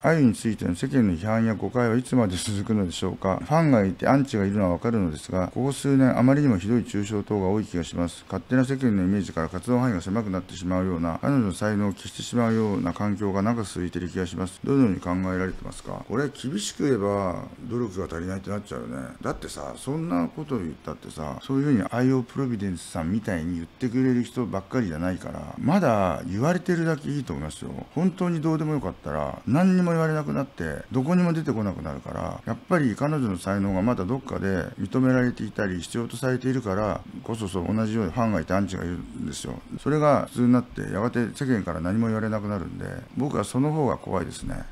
あゆについての世間の批判や誤解はいつまで続くのでしょうか。ファンがいてアンチがいるのはわかるのですが、ここ数年あまりにもひどい抽象等が多い気がします。勝手な世間のイメージから活動範囲が狭くなってしまうような、彼女の才能を消してしまうような環境が長く続いている気がします。どのように考えられてますか？これ厳しく言えば、努力が足りないってなっちゃうよね。だってさ、そんなことを言ったってさ、そういうふうに IO プロビデンスさんみたいに言ってくれる人ばっかりじゃないから、まだ言われてるだけいいと思いますよ。本当にどうでもよかったら、何にも言われなくなって、どこにも出てこなくなるからやっぱり彼女の才能がまだどっかで認められていたり必要とされているからこそそう同じようにファンがいてアンチがいるんですよ。それが普通になってやがて世間から何も言われなくなるんで僕はその方が怖いですね。